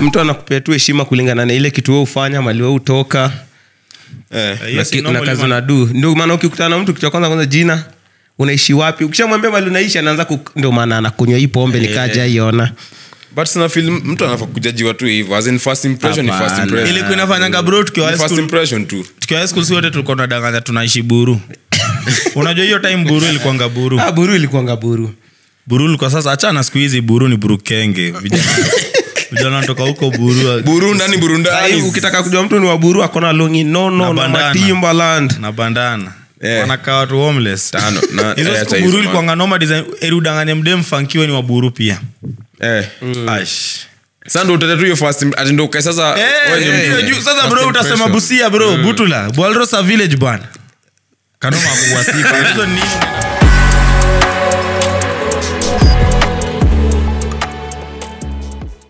mtu anakupea tu heshima kulingana na ile kitu we ufanya mali we utoka Eh, na, na kazi unadu. Ndio maana ukikutana na mtu kitu kwanza kwanza jina unaishi wapi? Ukishamwambia mali unaishi anaanza ndio maana anakunywa hii pombe nikaja iona but sina feel mtu anafaa kujajiwa tu hivyo as in first impression ni first impression. Ilikuwa inafanyanga bro tukiwa high school impression tu. tukiwa high school si wote tulikuwa tunadanganya tunaishi buru. Unajua hiyo time buru buru. Ah, buru buru. Buru ilikuwa sasa achana siku hizi buru ni buru kenge vijana vijana huko buru ukitaka kujua mtu ni wa buru akona longi nono Na na bandana. matimbaland na bandana Eh. wanakaa watu na- eh, noma design mdem fankiwe ni waburu pia. Eh. Hiyo ukae sasa Eh, eh, sasa bro utasema busia bro butula bwalrosa village bwana. Kanoma kuwasika hizo ni